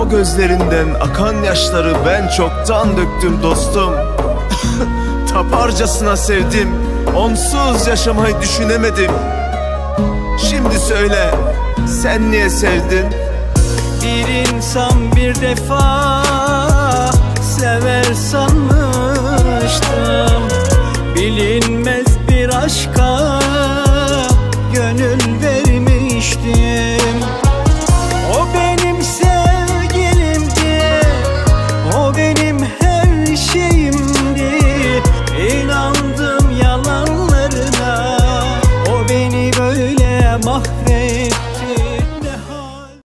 O gözlerinden akan yaşları ben çoktan döktüm dostum. Taparcasına sevdim Onsuz yaşamayı düşünemedim. Şimdi söyle sen niye sevdin? Bir insan bir defa sever sanmıştım. Bilinmez bir aşka mahre